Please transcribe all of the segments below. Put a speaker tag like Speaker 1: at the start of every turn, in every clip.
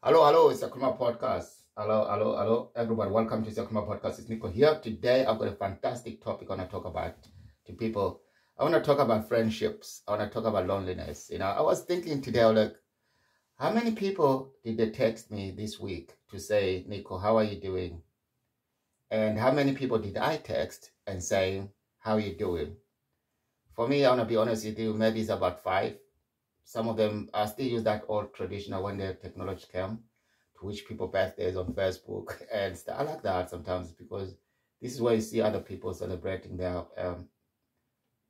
Speaker 1: Hello, hello, it's Siyakhuluma Podcast. Hello, hello, hello, everybody. Welcome to Siyakhuluma Podcast. It's Nico here. Today, I've got a fantastic topic I want to talk about to people. I want to talk about friendships. I want to talk about loneliness. You know, I was thinking today, oh, like, how many people did they text me this week to say, Nico, how are you doing? And how many people did I text and say, how are you doing? For me, I want to be honest with you, maybe it's about five some of them I still use that old traditional when the technology came to wish people birthdays on Facebook and stuff. I like that sometimes because this is where you see other people celebrating their um,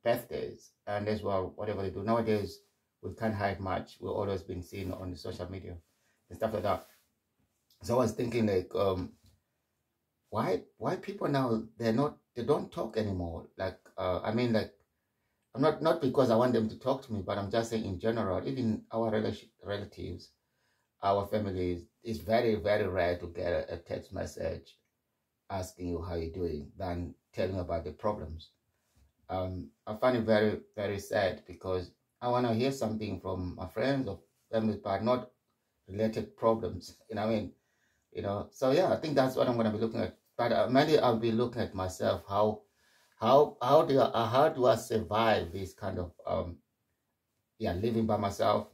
Speaker 1: birthdays. And as well whatever they do. Nowadays we can't hide much. We've always been seen on the social media and stuff like that. So i was thinking like um why why people now they're not they don't talk anymore. Like uh i mean like I'm not not because I want them to talk to me, but I'm just saying in general, even our relatives, our families, it's very very rare to get a, a text message asking you how you're doing than telling about the problems. Um, I find it very very sad because I want to hear something from my friends or families, but not related problems. You know, what I mean, you know. So yeah, I think that's what I'm going to be looking at. But uh, mainly, I'll be looking at myself how how how do I, uh, how do I survive this kind of um yeah living by myself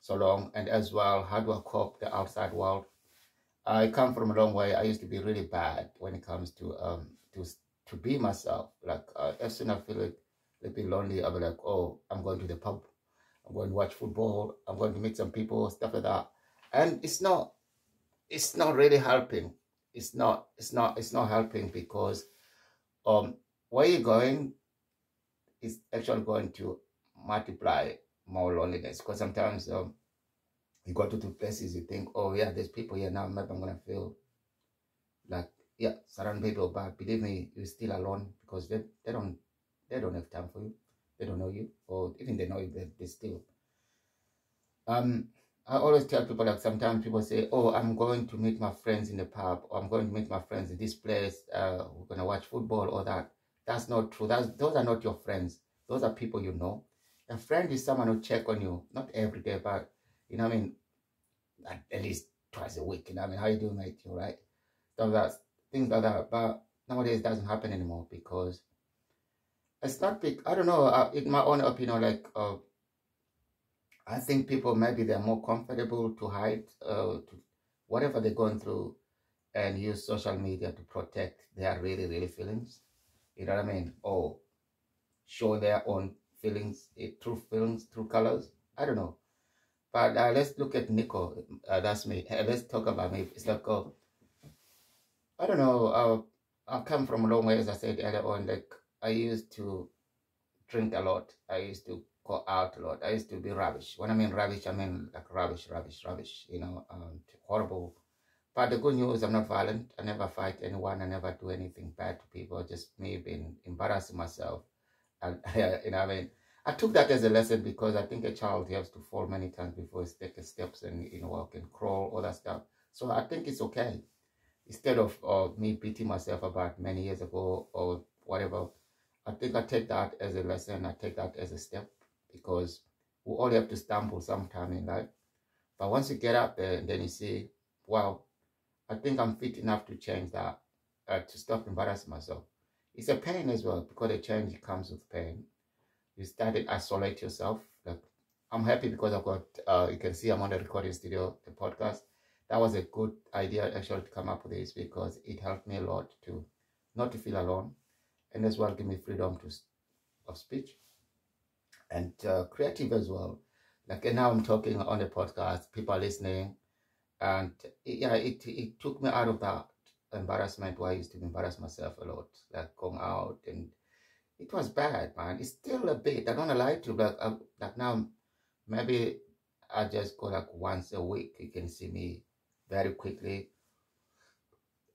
Speaker 1: so long? And as well how do I cope the outside world? I come from a long way. I used to be really bad when it comes to um to to be myself. Like uh, as soon as I feel like a little bit lonely I'll be like oh I'm going to the pub. I'm going to watch football. I'm going to meet some people stuff like that. And it's not it's not really helping. It's not it's not it's not helping because um where you're going is actually going to multiply more loneliness. Because sometimes um, you go to two places you think oh yeah there's people here now maybe i'm gonna feel like yeah surround people but believe me you're still alone because they, they don't they don't have time for you. They don't know you or even they know you they, they still. Um i always tell people like sometimes people say oh i'm going to meet my friends in the pub or i'm going to meet my friends in this place uh we're gonna watch football or that that's not true. That's, those are not your friends. Those are people you know. A friend is someone who check on you, not every day, but, you know I mean, at, at least twice a week. You know I mean, how you doing, mate? You right? So that's things like that. But nowadays it doesn't happen anymore because it's not big. I don't know. Uh, in my own opinion, like, uh, I think people maybe they're more comfortable to hide uh, to whatever they're going through and use social media to protect their really, really feelings. You know what I mean? Or show their own feelings, true eh, feelings, true colors. I don't know. But uh, let's look at Nico. Uh, that's me. let's talk about me. It's like, uh, I don't know. Uh, I come from a long way, as I said earlier on. Like, I used to drink a lot. I used to go out a lot. I used to be rubbish. When I mean rubbish, I mean like rubbish, rubbish, rubbish. You know, um, horrible but the good news, I'm not violent. I never fight anyone. I never do anything bad to people. Just me being embarrassing myself. And, you know, I mean, I took that as a lesson because I think a child has to fall many times before he takes steps and, you know, walk and crawl, all that stuff. So I think it's okay. Instead of uh, me beating myself about many years ago or whatever, I think I take that as a lesson. I take that as a step because we all have to stumble sometime in life. But once you get up there, and then you see, wow, I think I'm fit enough to change that, uh, to stop embarrassing myself. It's a pain as well because the change comes with pain. You start to isolate yourself. Like I'm happy because I've got, uh, you can see I'm on the recording studio, the podcast. That was a good idea actually to come up with this because it helped me a lot to not to feel alone and as well give me freedom to of speech and uh, creative as well. Like and now I'm talking on the podcast, people are listening, and yeah, it, it took me out of that embarrassment where I used to embarrass myself a lot, like going out and it was bad, man. It's still a bit, I don't lie to you, like, uh, like now, maybe I just go like once a week. You can see me very quickly.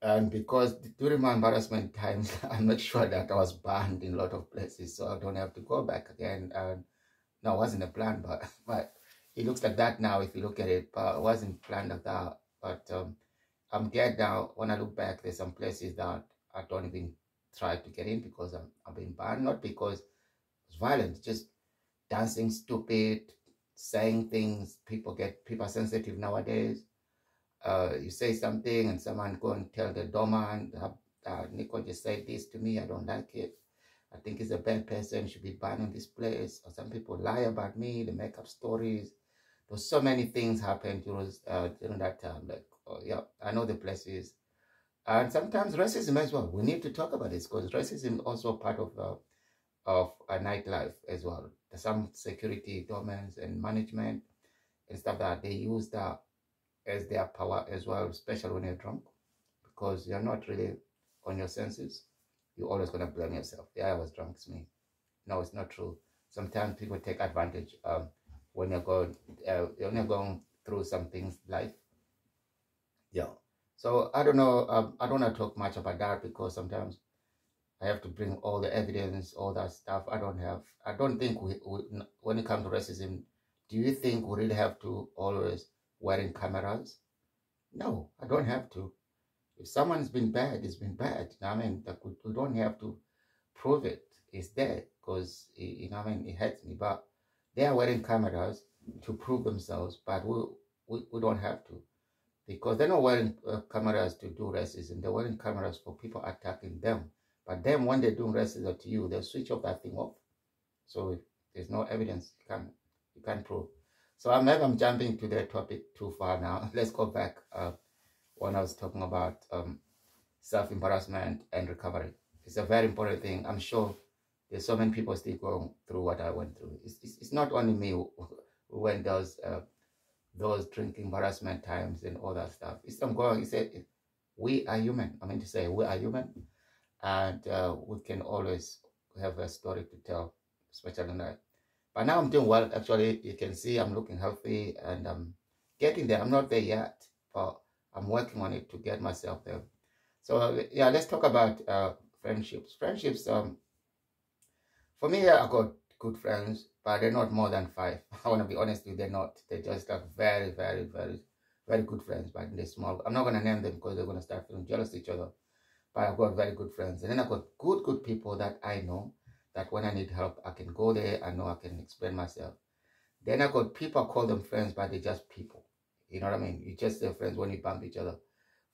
Speaker 1: And because during my embarrassment times, I made sure that I was banned in a lot of places, so I don't have to go back again. And no, it wasn't a plan, but, but it looks like that now if you look at it, but it wasn't planned like that. But um, I'm glad now when I look back, there's some places that I don't even try to get in because I'm, I'm being banned, not because it's violent, just dancing stupid, saying things, people get, people are sensitive nowadays. uh, you say something and someone go and tell the doorman, uh, uh, Nico just said this to me, I don't like it. I think he's a bad person, should be banned in this place. Or some people lie about me, they make up stories. There's so many things happened during, uh, during that time. Like, oh, yeah, I know the places. And sometimes racism as well. We need to talk about this because racism is also part of uh, of a nightlife as well. Some security domains and management and stuff that they use that as their power as well, especially when you're drunk, because you're not really on your senses. You're always gonna blame yourself. Yeah, I was drunk. It's me. No, it's not true. Sometimes people take advantage um, when you're going uh, when you're going through some things life. Yeah. So I don't know. Um, I don't want to talk much about that because sometimes I have to bring all the evidence, all that stuff. I don't have. I don't think we, we when it comes to racism, do you think we really have to always wearing cameras? No, I don't have to. If someone's been bad, it's been bad. You know I mean, we don't have to prove it. It's there because you know I mean. It hurts me, but they are wearing cameras to prove themselves, but we we, we don't have to because they're not wearing uh, cameras to do racism. They're wearing cameras for people attacking them. But then when they're doing racism to you, they'll switch off that thing off. So if there's no evidence, you can't, you can't prove. So I'm, I'm jumping to the topic too far now. Let's go back uh, when I was talking about um, self-embarrassment and recovery. It's a very important thing. I'm sure there's so many people still going through what I went through. It's, it's, it's not only me who, who went those uh, those drinking harassment times and all that stuff. It's I'm going. He said, "We are human." I mean to say, we are human, and uh, we can always have a story to tell, especially now. But now I'm doing well. Actually, you can see I'm looking healthy and I'm getting there. I'm not there yet, but I'm working on it to get myself there. So yeah, let's talk about uh, friendships. Friendships. Um, for me, I got good friends, but they're not more than five. I want to be honest with you, they're not. They're just like very, very, very, very good friends, but they're small. I'm not going to name them because they're going to start feeling jealous each other. But I've got very good friends. And then I've got good, good people that I know that when I need help, I can go there. I know I can explain myself. Then I've got people, I call them friends, but they're just people. You know what I mean? You just say friends when you bump each other.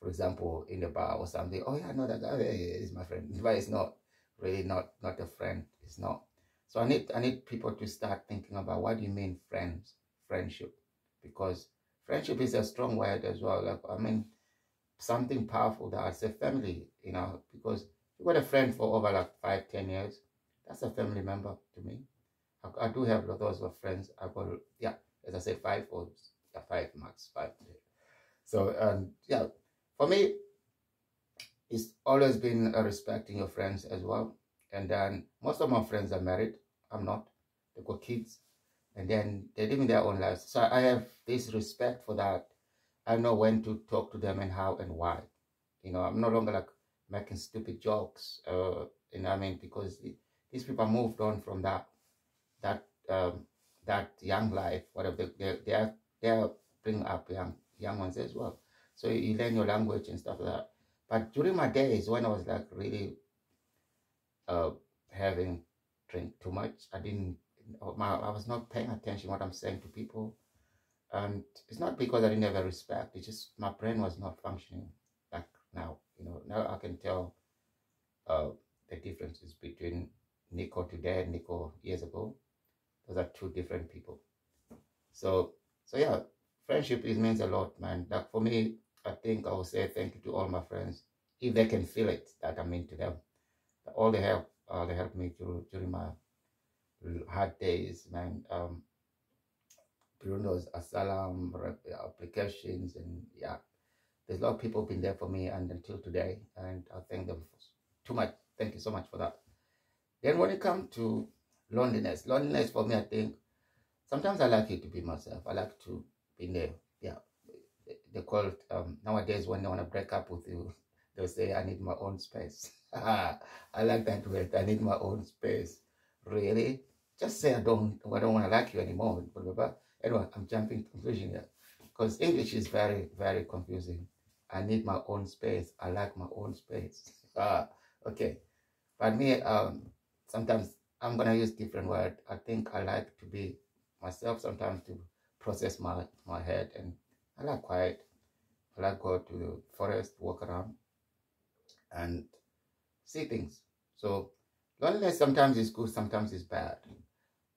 Speaker 1: For example, in the bar or something. Oh, yeah, I know that guy. Yeah, he's my friend. But it's not really not, not a friend. It's not. So I need I need people to start thinking about what do you mean friends, friendship, because friendship is a strong word as well. Like I mean, something powerful that I say family, you know, because you got a friend for over like five, ten years, that's a family member to me. I, I do have those of friends. I got yeah, as I said five or yeah, five max five. So um yeah, for me, it's always been respecting your friends as well. And then most of my friends are married. I'm not. They've got kids. And then they're living their own lives. So I have this respect for that. I know when to talk to them and how and why. You know, I'm no longer like making stupid jokes. Uh, you know I mean? Because the, these people moved on from that that um, that young life, whatever they they they are, they are bringing up young young ones as well. So you learn your language and stuff like that. But during my days when I was like really uh, having drink too much. I didn't, my, I was not paying attention what I'm saying to people. And it's not because I didn't have a respect. It's just my brain was not functioning like now. You know, now I can tell uh, the differences between Nico today and Nico years ago. Those are two different people. So, so yeah, friendship is means a lot, man. Like for me, I think I will say thank you to all my friends if they can feel it that I mean to them all the help uh, they helped me through during my hard days, man. Um, those asylum applications and yeah, there's a lot of people been there for me and until today, and I thank them too much. Thank you so much for that. Then when it comes to loneliness, loneliness for me, I think sometimes I like it to be myself. I like to be there. Yeah, they call it um, nowadays when they want to break up with you, they'll say I need my own space. I like that word. I need my own space. Really? Just say I don't I don't want to like you anymore. Blah, blah, blah. Anyway, I'm jumping to conclusion here. Because English is very, very confusing. I need my own space. I like my own space. Ah, okay. But me, um, sometimes I'm gonna use different word. I think I like to be myself sometimes to process my my head and I like quiet. I like go to the forest, walk around, and see things. So loneliness sometimes is good, sometimes is bad.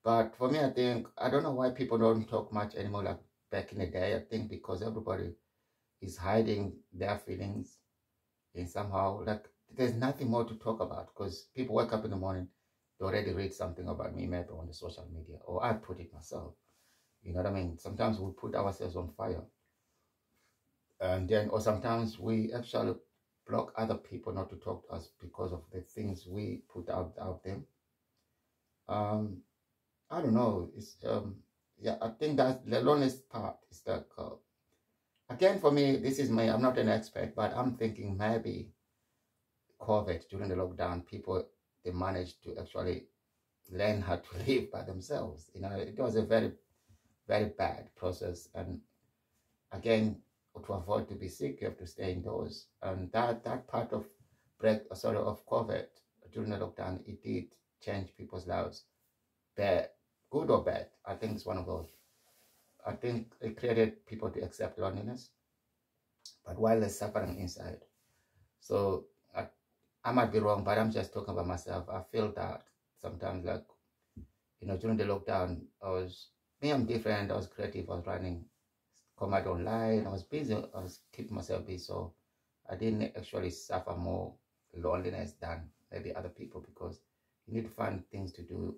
Speaker 1: But for me, I think I don't know why people don't talk much anymore like back in the day. I think because everybody is hiding their feelings in somehow like there's nothing more to talk about because people wake up in the morning, they already read something about me maybe on the social media or I put it myself. You know what I mean? Sometimes we put ourselves on fire. And then, or sometimes we actually block other people not to talk to us because of the things we put out out them Um, I don't know. It's um, yeah. I think that the loneliest part is that uh, again for me. This is my. I'm not an expert, but I'm thinking maybe COVID during the lockdown, people they managed to actually learn how to live by themselves. You know, it was a very very bad process. And again, to avoid to be sick, you have to stay indoors. And that, that part of break, uh, sorry, of COVID during the lockdown, it did change people's lives. Bad, good or bad, I think it's one of those. I think it created people to accept loneliness, but while they're suffering inside. So I, I might be wrong, but I'm just talking about myself. I feel that sometimes, like, you know, during the lockdown, I was me, I'm different. I was creative. I was running Command online. I was busy. I was keeping myself busy. So I didn't actually suffer more loneliness than maybe other people because you need to find things to do,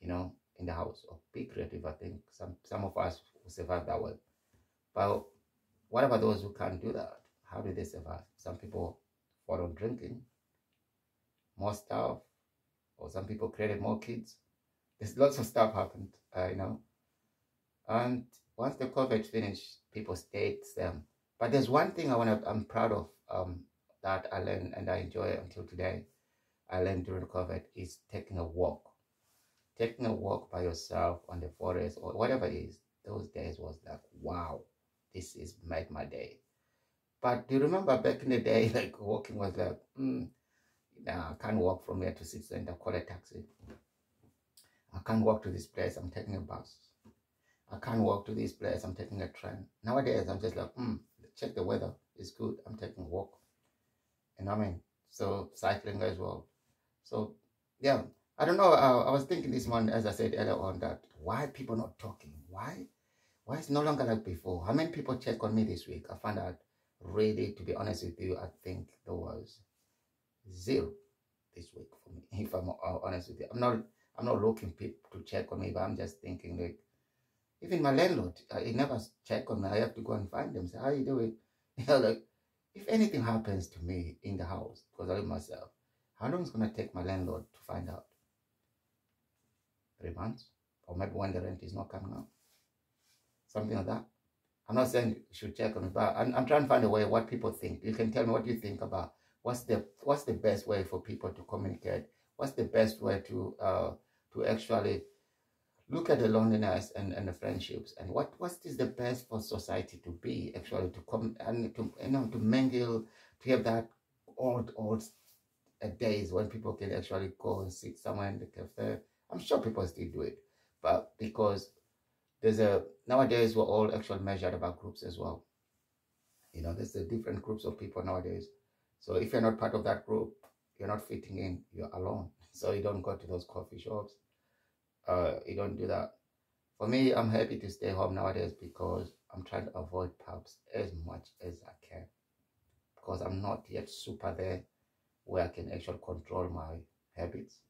Speaker 1: you know, in the house or be creative. I think some some of us will survive that way. But what about those who can't do that? How do they survive? Some people fall on drinking, more stuff, or some people created more kids there's lots of stuff happened, uh, you know. And once the COVID finished, people stayed them. But there's one thing I want to, I'm proud of um, that I learned and I enjoy until today. I learned during COVID is taking a walk. Taking a walk by yourself on the forest or whatever it is. Those days was like, wow, this is made my day. But do you remember back in the day, like walking was like, mm, nah, I can't walk from here to City Center, call a taxi. I can't walk to this place, I'm taking a bus. I can't walk to this place, I'm taking a train. Nowadays, I'm just like, hmm, check the weather, it's good, I'm taking a walk. And I mean, so cycling as well. So, yeah, I don't know. I, I was thinking this morning, as I said earlier on, that why people not talking? Why? Why it's no longer like before? How many people check on me this week? I found out, really, to be honest with you, I think there was zero this week for me, if I'm honest with you. I'm not I'm not looking people to check on me, but I'm just thinking like, even my landlord, he never check on me. I have to go and find them. Say, how you doing? You know, like, if anything happens to me in the house, because I live myself, how long is going to take my landlord to find out? Three months? Or maybe when the rent is not coming out? Something like that. I'm not saying you should check on me, but I'm, I'm trying to find a way what people think. You can tell me what you think about what's the what's the best way for people to communicate what's the best way to uh, to actually look at the loneliness and, and the friendships and what what is the best for society to be actually to come and to you know to mingle to have that old old days when people can actually go and sit somewhere in the cafe i'm sure people still do it but because there's a nowadays we're all actually measured about groups as well you know there's a different groups of people nowadays so if you're not part of that group you're not fitting in, you're alone. So you don't go to those coffee shops. Uh, you don't do that. For me, I'm happy to stay home nowadays because I'm trying to avoid pubs as much as I can. Because I'm not yet super there where I can actually control my habits.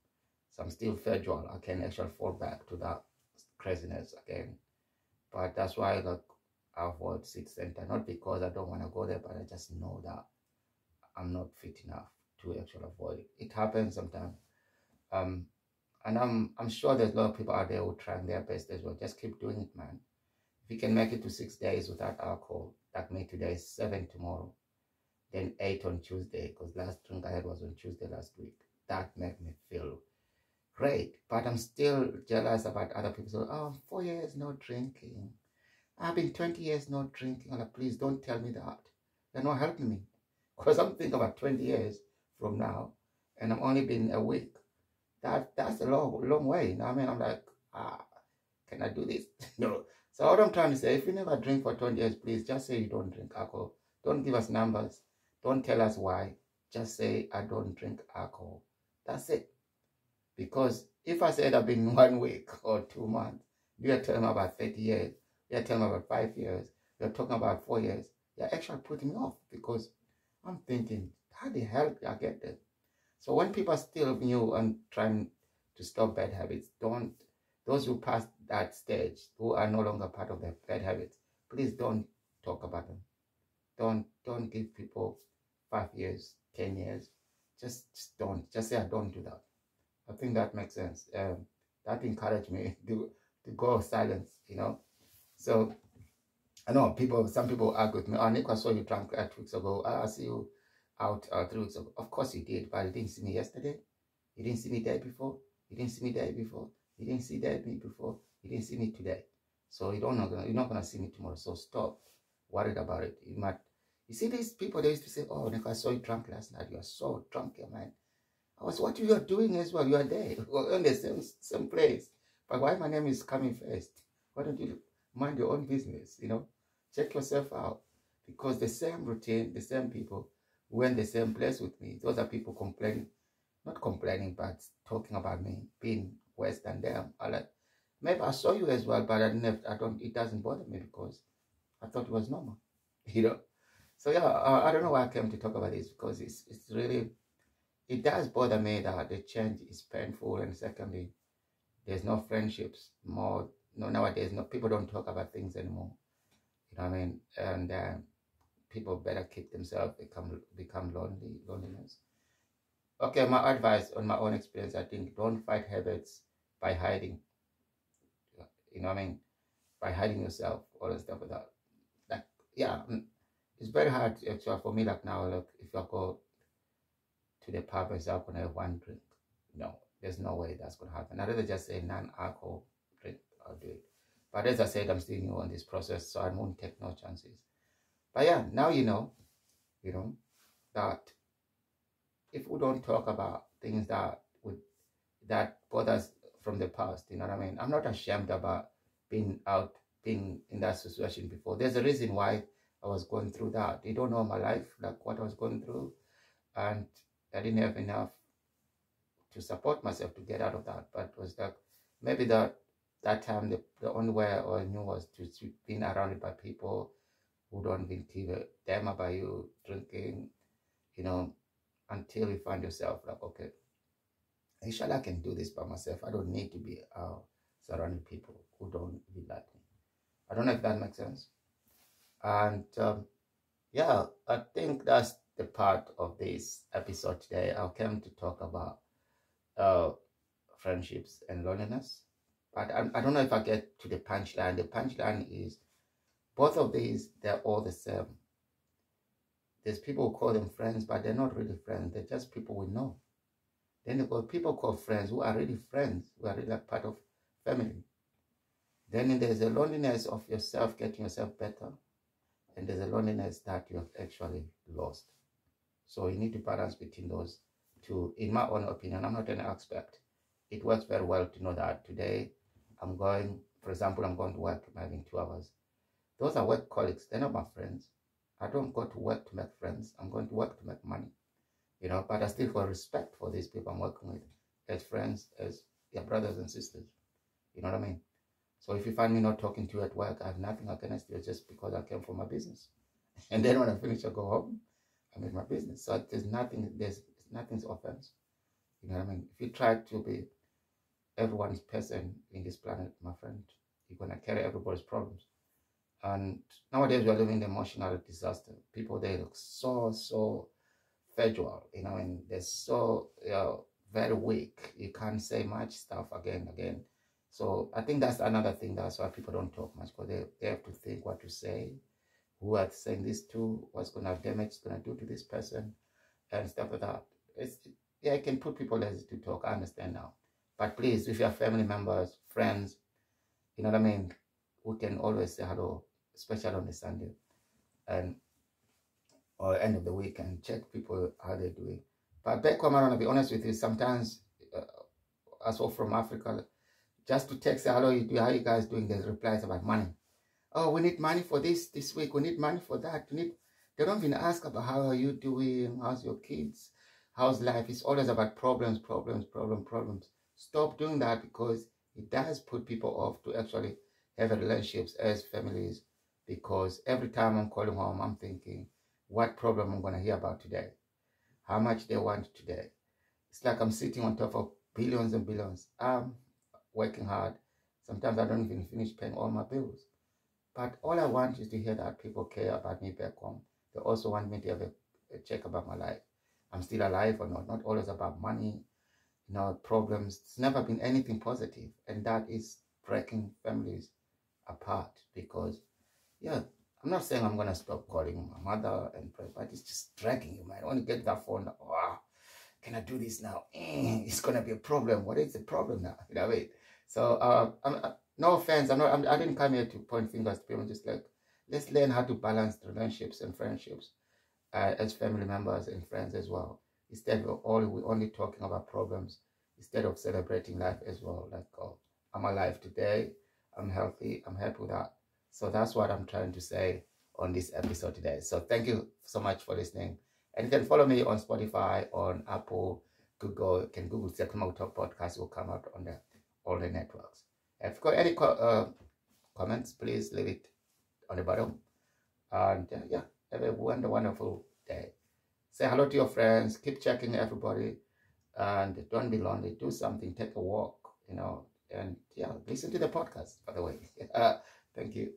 Speaker 1: So I'm still fragile. I can actually fall back to that craziness again. But that's why I avoid City Center. Not because I don't want to go there, but I just know that I'm not fit enough to actually avoid it. It happens sometimes. Um, and I'm I'm sure there's a lot of people out there who trying their best as well. Just keep doing it, man. If you can make it to six days without alcohol, that made today seven tomorrow, then eight on Tuesday, because last drink I had was on Tuesday last week. That made me feel great. But I'm still jealous about other people. So, oh, four years no drinking. I've been 20 years not drinking. like, please don't tell me that. You're not helping me. Because I'm thinking about 20 years from now, and I'm only been a week. That that's a long long way. You know I mean? I'm like, ah, can I do this? no. So what I'm trying to say, if you never drink for 20 years, please just say you don't drink alcohol. Don't give us numbers. Don't tell us why. Just say I don't drink alcohol. That's it. Because if I said I've been one week or two months, you're telling me about 30 years, you're telling me about five years, you're talking about four years, you're actually putting me off because I'm thinking, how the hell did I get there? So when people are still new and trying to stop bad habits, don't, those who passed that stage, who are no longer part of the bad habits, please don't talk about them. Don't, don't give people five years, 10 years. Just, just don't, just say I don't do that. I think that makes sense. Um, that encouraged me to, to go silence, you know. So I know people, some people argue with me, oh, Nick, I saw you drunk uh, two weeks ago. I see you out uh, three weeks ago. Of course you did, but you didn't see me yesterday. You didn't see me day before. You didn't see me day before. You didn't see that me before. You didn't see me today. So you don't know, you're not gonna see me tomorrow. So stop worried about it. You might you see these people they used to say, Oh Nick, I saw you drunk last night. You are so drunk, man. I was what you are doing as well. You are there. We're in the same same place. But why my name is coming first? Why don't you mind your own business? You know? Check yourself out. Because the same routine, the same people were in the same place with me. Those are people complaining, not complaining, but talking about me, being worse than them. I like, maybe I saw you as well, but I never, I don't, it doesn't bother me because I thought it was normal, you know. So yeah, I, I don't know why I came to talk about this because it's it's really, it does bother me that the change is painful, and secondly, there's no friendships more. No nowadays, no people don't talk about things anymore. You know what I mean? And uh, people better keep themselves become become lonely, loneliness. Okay, my advice on my own experience, I think don't fight habits by hiding. You know what I mean? By hiding yourself, all the stuff without. Like, yeah, mm, it's very hard actually for me. Like now, look, if I go to the pub and say gonna have one drink, no, there's no way that's gonna happen. I'd rather just say non-alcohol drink. I'll do it. But as I said, I'm still new on this process, so I won't take no chances. But yeah, now you know, you know, that if we don't talk about things that would that bothers from the past, you know what I mean? I'm not ashamed about being out, being in that situation before. There's a reason why I was going through that. They don't know my life, like what I was going through, and I didn't have enough to support myself to get out of that. But it was like maybe that that time the, the only way I knew was to, to being around by people who don't give a about you drinking, you know, until you find yourself like, okay, inshallah I can do this by myself. I don't need to be uh, surrounding people who don't really like me. I don't know if that makes sense. And um, yeah, I think that's the part of this episode today. I came to talk about uh, friendships and loneliness. But I, I don't know if I get to the punchline. The punchline is both of these, they're all the same. There's people who call them friends, but they're not really friends. They're just people we know. Then there are people called friends who are really friends, who are really like part of family. Then there's a loneliness of yourself getting yourself better. And there's a loneliness that you have actually lost. So you need to balance between those two. In my own opinion, I'm not an expert. It works very well to know that today I'm going, for example, I'm going to work, I'm having two hours. Those are work colleagues. They're not my friends. I don't go to work to make friends. I'm going to work to make money. You know, but I still got respect for these people I'm working with as friends, as their brothers and sisters. You know what I mean? So if you find me not talking to you at work, I have nothing against you just because I came from my business. And then when I finish, I go home, I make my business. So there's nothing, there's nothing's offense. You know what I mean? If you try to be everyone's person in this planet, my friend, you're gonna carry everybody's problems. And nowadays we are living in emotional disaster. People they look so so fragile, you know, and they're so you know, very weak. You can't say much stuff again again. So I think that's another thing. That's why people don't talk much because they, they have to think what to say, who are saying this to, what's going to damage going to do to this person, and stuff like that. It's, yeah, it can put people lazy to talk. I understand now. But please, if you have family members, friends, you know what I mean, we can always say hello, especially on the Sunday and or end of the week and check people how they're doing. But back home, I want to be honest with you, sometimes, uh, as well from Africa, just to text, hello, you do, how you guys doing? There's replies about money. oh, we need money for this this week. We need money for that. We need. They don't even ask about how are you doing, how's your kids, how's life. It's always about problems, problems, problem, problems. Stop doing that because it does put people off to actually have relationships as families. Because every time I'm calling home, I'm thinking, what problem I'm gonna hear about today, how much they want today. It's like I'm sitting on top of billions and billions. I'm working hard. Sometimes I don't even finish paying all my bills. But all I want is to hear that people care about me back home. They also want me to have a, a check about my life. I'm still alive or not. Not always about money, you know, problems. It's never been anything positive, And that is breaking families apart because, yeah, I'm not saying I'm going to stop calling my mother and pray, but it's just dragging you, man. I want to get that phone. Oh, can I do this now? Mm, it's going to be a problem. What is the problem now? You know what? So, uh, I'm, uh, no offense. I'm not, I'm, I did not come here to point fingers to people. Just like, let's learn how to balance relationships and friendships uh, as family members and friends as well. Instead of all we only talking about problems, instead of celebrating life as well. Like, oh, I'm alive today. I'm healthy. I'm happy with that. So that's what I'm trying to say on this episode today. So thank you so much for listening. And you can follow me on Spotify, on Apple, Google. You can Google Second Talk Podcast. will come out on the, all the networks. If you've got any uh, comments, please leave it on the bottom. And uh, yeah, have a wonderful, wonderful day. Say hello to your friends. Keep checking everybody. And don't be lonely. Do something. Take a walk, you know. And yeah, listen to the podcast, by the way. Thank you.